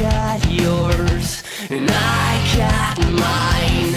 got yours and I got mine.